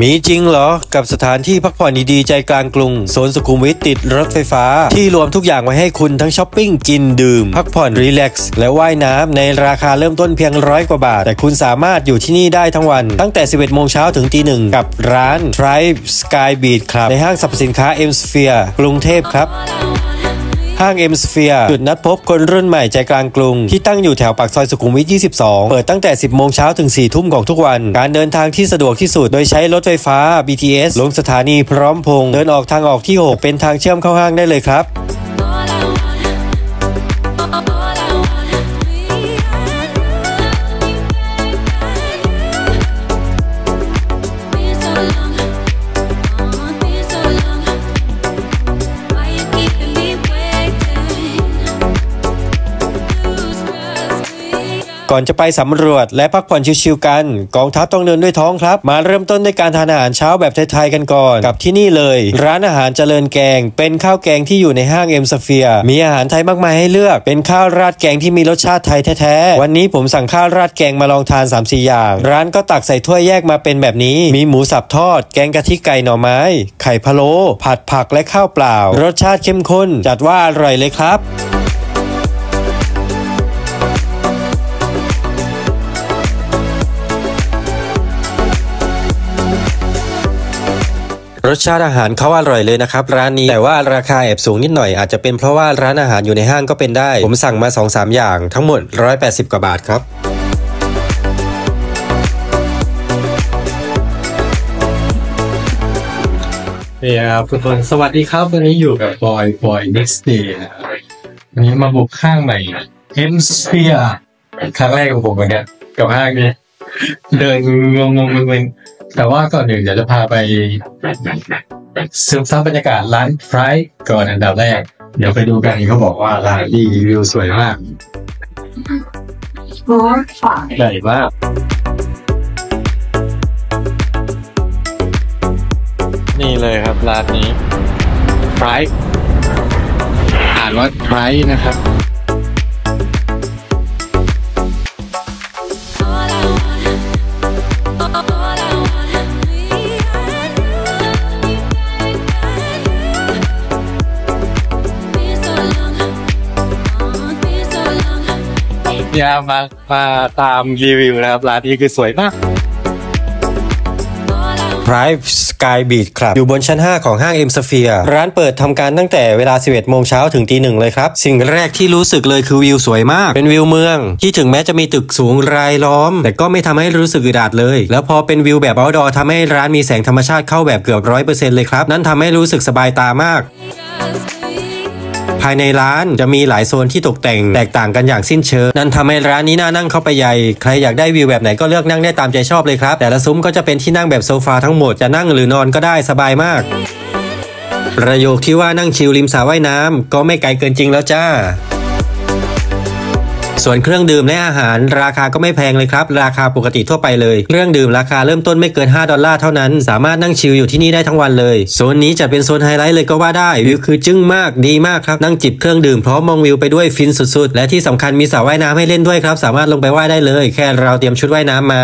มีจริงเหรอ กับสถานที่พักผ่อนดีๆใจกลางกรุงโซนสุขุมวิทติดรถไฟฟ้า ที่รวมทุกอย่างไว้ให้คุณทั้งช้อปปิ้งกินดื่ม พักผ่อนรีแลกซ์และว่ายน้ำในราคาเริ่มต้นเพียงร้อยกว่าบาท แต่คุณสามารถอยู่ที่นี่ได้ทั้งวัน ตั้งแต่ 11 โมงเช้าถึงตีหนึ่งกับร้าน Tribe Sky Beach Club ในห้างสรรพสินค้า M Sphere กรุงเทพครับ ห้างเอ็มสเฟียจุดนัดพบคนรุ่นใหม่ใจกลางกรุง ที่ตั้งอยู่แถวปากซอยสุขุมวิท 22 เปิดตั้งแต่ 10 โมงเช้าถึง 4 ทุ่มของทุกวัน การเดินทางที่สะดวกที่สุด โดยใช้รถไฟฟ้า BTS ลงสถานีพร้อมพงษ์เดินออกทางออกที่ 6 เป็นทางเชื่อมเข้าห้างได้เลยครับ ก่อนจะไปสำรวจและพักผ่อนชิวๆกัน กองทัพต้องเดินด้วยท้องครับ มาเริ่มต้นด้วยการทานอาหารเช้าแบบไทยๆกันก่อนกับที่นี่เลย ร้านอาหารเจริญแกง เป็นข้าวแกงที่อยู่ในห้างเอ็มสเฟียมีอาหารไทยมากมายให้เลือก เป็นข้าวราดแกงที่มีรสชาติไทยแท้ๆวันนี้ผมสั่งข้าวราดแกงมาลองทาน 3-4 อย่าง ร้านก็ตักใส่ถ้วยแยกมาเป็นแบบนี้ มีหมูสับทอด แกงกะทิไก่หน่อไม้ ไข่พะโล้ผัดผักและข้าวเปล่า รสชาติเข้มข้น จัดว่าอร่อยเลยครับ รสชาติอาหารเขาอร่อยเลยนะครับร้านนี้แต่ว่าราคาแอบสูงนิดหน่อยอาจจะเป็นเพราะว่าร้านอาหารอยู่ในห้างก็เป็นได้ ผมสั่งมา 2-3 อย่างทั้งหมด 180 กว่าบาทครับนี่ครับทุกคนสวัสดีครับ วันนี้อยู่กับบอยบอย next day นะครับวันนี้มาบุกห้างใหม่ M Sphere ครั้งแรกของผมเหมือนกันกับห้างนี้ เดินงงงงงๆ แต่ว่าก่อนหนึ่งเดี๋ยวจะพาไปซึมซับบรรยากาศร้านไพรก่อนอันดับแรก เดี๋ยวไปดูกันเขาบอกว่าร้านดีวิวสวยมากใหญ่มากนี่เลยครับร้านนี้ไพรอ่านว่าไพรนะครับ เนี่ยมามาตามรีวิวนะครับ ร้านนี้คือสวยมาก Prime Sky Beach Club อยู่บนชั้น 5 ของห้าง M Sphere ร้านเปิดทำการตั้งแต่เวลา 11 โมงเช้าถึงตีหนึ่งเลยครับ สิ่งแรกที่รู้สึกเลยคือวิวสวยมาก เป็นวิวเมือง ที่ถึงแม้จะมีตึกสูงรายล้อม แต่ก็ไม่ทำให้รู้สึกอึดอัดเลย แล้วพอเป็นวิวแบบ outdoor ทำให้ร้านมีแสงธรรมชาติเข้าแบบเกือบร้อยเปอร์เซ็นต์เลยครับ นั่นทำให้รู้สึกสบายตามาก ภายในร้านจะมีหลายโซนที่ตกแต่งแตกต่างกันอย่างสิ้นเชิงนั่นทำให้ร้านนี้น่านั่งเข้าไปใหญ่ใครอยากได้วิวแบบไหนก็เลือกนั่งได้ตามใจชอบเลยครับแต่ละซุ้มก็จะเป็นที่นั่งแบบโซฟาทั้งหมดจะนั่งหรือนอนก็ได้สบายมาก ประโยคที่ว่านั่งชิลริมสระว่ายน้ำก็ไม่ไกลเกินจริงแล้วจ้า ส่วนเครื่องดื่มและอาหาร ราคาก็ไม่แพงเลยครับ ราคาปกติทั่วไปเลย เครื่องดื่มราคาเริ่มต้นไม่เกิน 5 ดอลลาร์เท่านั้น สามารถนั่งชิลอยู่ที่นี่ได้ทั้งวันเลย โซนนี้จะเป็นโซนไฮไลท์เลยก็ว่าได้ วิวคือจึ้งมาก ดีมากครับ นั่งจิบเครื่องดื่มพร้อมมองวิวไปด้วยฟินสุดๆ และที่สำคัญมีสระว่ายน้ำให้เล่นด้วยครับ สามารถลงไปว่ายได้เลย แค่เราเตรียมชุดว่ายน้ำมา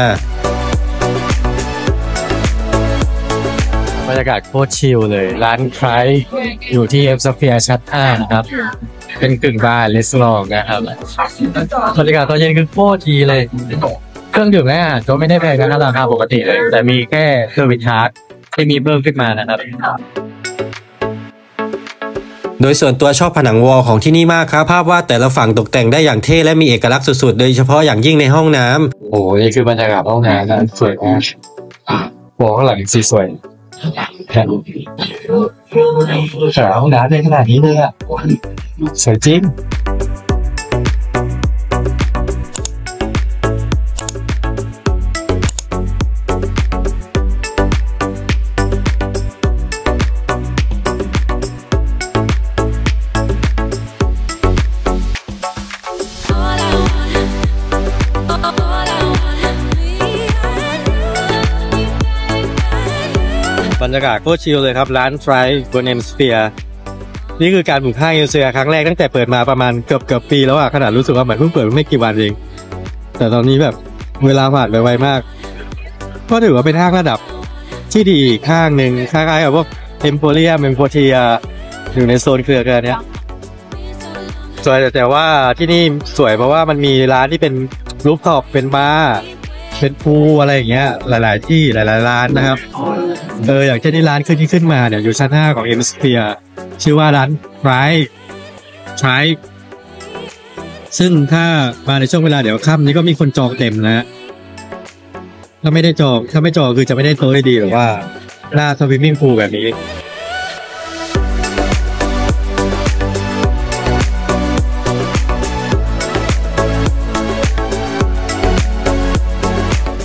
บรรยากาศโคตรชิลเลย ร้าน Tribe อยู่ที่เอ็มสเฟียร์ชั้นห้านะครับ เป็นกึ่งบาร์ restaurant นะครับบรรยากาศตอนเย็นคือโคตรดีเลย เครื่องดื่มและอาหารก็ไม่ได้แพงนะราคาปกติเลย แต่มีแค่ service charge ที่มีเพิ่มขึ้นมานะครับโดยส่วนตัวชอบผนัง wall ของที่นี่มากครับ ภาพวาดแต่ละฝั่งตกแต่งได้อย่างเท่และมีเอกลักษณ์สุดๆ โดยเฉพาะอย่างยิ่งในห้องน้ำโอ้โหนี่คือบรรยากาศห้องน้ำนะสวยมากวอลข้างหลังสีสวย แผ่นแต่ห้องน้ำในขนาดนี้เลยอะสวยจริง รยากาศโคตรชิลเลยครับ ร้าน Tribe บนเอ็มสเฟียร์นี่คือการบุกห้างเอ็มสเฟียร์ครั้งแรกตั้งแต่เปิดมาประมาณเกือบเกือบปีแล้วอะขนาดรู้สึกว่าเหมือนเพิ่งเปิดไม่กี่วันเอง แต่ตอนนี้แบบเวลาผ่านไปไวมาก ก็ถือว่าเป็นห้างระดับที่ดีห้างหนึ่งคล้ายๆกับพวกเอ็มโพเรียมเอ็มควอเทียร์อยู่ในโซนเครือกันเนี้ยสวยแต่แต่ว่าที่นี่สวยเพราะว่ามันมีร้านที่เป็น rooftop เป็นบาร์ เป็นพูลอะไรอย่างเงี้ย หลาย ๆ ที่หลาย ๆ ร้านนะครับ เอออย่างเช่นที่ร้านขึ้นที่ขึ้นมาเนี่ยอยู่ชั้นห้าของเอ็มสเปียชื่อว่าร้านไรทรซึ่งถ้ามาในช่วงเวลาเดี๋ยวค่ำนี้ก็มีคนจองเต็มนะฮะถ้าไม่ได้จองถ้าไม่จองคือจะไม่ได้โต๊ะได้ดีแบบว่าหน้าสวิมมิ่งพูลแบบนี้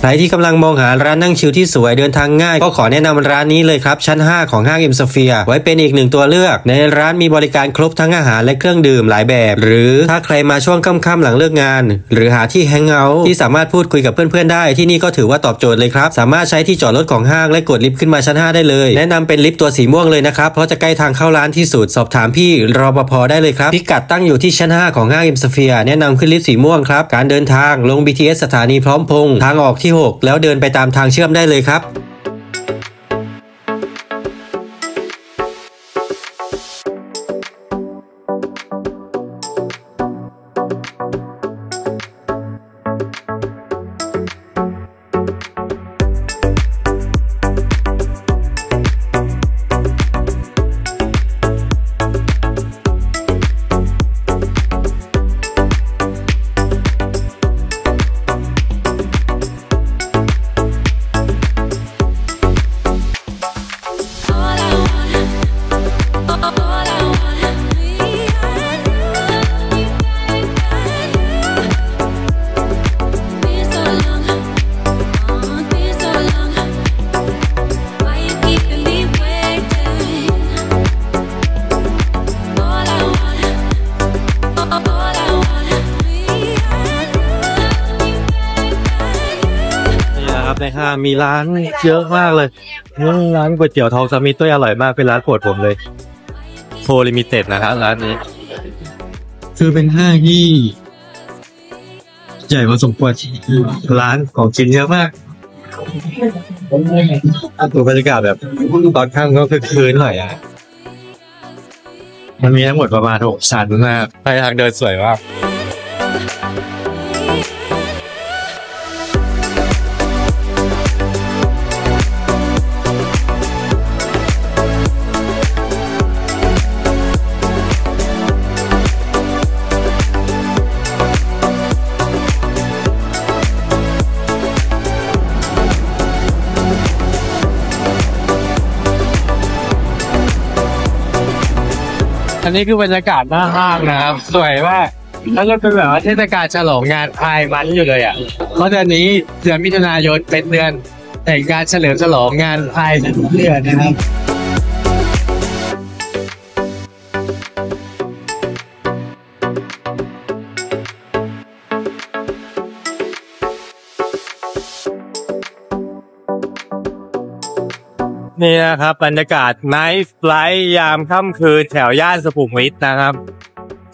รที่กำลังมองหาร้านนั่งชิลที่สวยเดินทางง่าย ก็ขอแนะนำร้านนี้เลยครับ ชั้น 5 ของห้างเอ็มสเฟียร์ไว้เป็นอีกหนึ่งตัวเลือก ในร้านมีบริการครบทั้งอาหารและเครื่องดื่มหลายแบบ หรือถ้าใครมาช่วงค่ำๆหลังเลิกงาน หรือหาที่ hangout ที่สามารถพูดคุยกับเพื่อนๆได้ที่นี่ก็ถือว่าตอบโจทย์เลยครับ สามารถใช้ที่จอดรถของห้างและกดลิฟต์ขึ้นมาชั้น 5 ได้เลย แนะนำเป็นลิฟต์ตัวสีม่วงเลยนะครับเพราะจะใกล้ทางเข้าร้านที่สุดสอบถามพี่รปภได้เลยครับพิกัดตั้งอยู่ที่ชั้น 5 ของห้างเอ็มสเฟียร์แนะนำขึ้นลิฟต์สีม่วงครับการเดินทางลง BTS สถานีพร้อมพงษ์ทางออกที่6 แล้วเดินไปตามทางเชื่อมได้เลยครับ นี่นะครับในห้างมีร้านเยอะมากเลยอืมร้านก๋วยเตี๋ยวทองสมิธด้วยอร่อยมากเป็นร้านโปรดผมเลยโฟลิมิเต็ดนะครับร้านนี้ คือเป็นห้างที่ใหญ่พอสมควรร้านของกินเยอะมากตัวบรรยากาศแบบค่อนข้างก็คือคืนหน่อยอะ มันมีทั้งหมดประมาณหกชั้นนะครับไปทางเดินสวยมาก อันนี้คือบรรยากาศหน้าห้างนะครับ สวยมากแล้วก็เป็นแบบว่าเทศกาลฉลองงานพายมันอยู่เลยอะ เพราะเดือนนี้เดือนมิถุนายนเป็นเดือนแห่งการเฉลิมฉลองงานพายทุกเดือนนะครับ นี่นะครับ บรรยากาศ nightlife ยามค่ำคืนแถวย่านสุขุมวิทนะครับ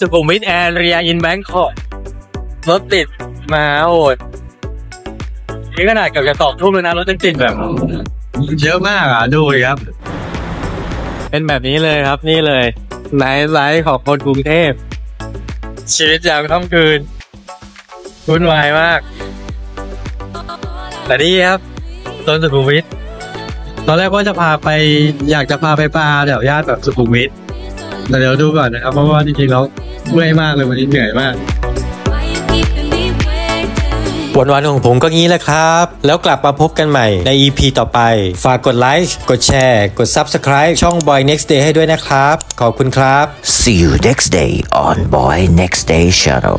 สุขุมวิท area in Bangkok รถติดมาก โอ้นี่ขนาดเกือบจะตอกทุ่มเลยนะรถยังติดแบบ เยอะมากอะดูครับ เป็นแบบนี้เลยครับนี่เลย nightlife ของคนกรุงเทพ ชีวิตยามค่ำคืนวุ่นวายมากแต่นี่ครับต้นสุขุมวิท ตอนแรกว่าจะพาไปอยากจะพาไปปลาแถวย่านแบบสุขุมวิทแต่เดี๋ยวดูก่อนนะครับเพราะว่าจริงๆแล้วเมื่อยมากเลยวันนี้เหนื่อยมาก why you keeping me waiting? วันวันๆของผมก็งี้แหละครับ แล้วกลับมาพบกันใหม่ใน EP ต่อไป ฝากกดไลค์กดแชร์ กด Subscribe ช่อง Boy Next Day ให้ด้วยนะครับ ขอบคุณครับ See you next day on Boy Next Day Channel.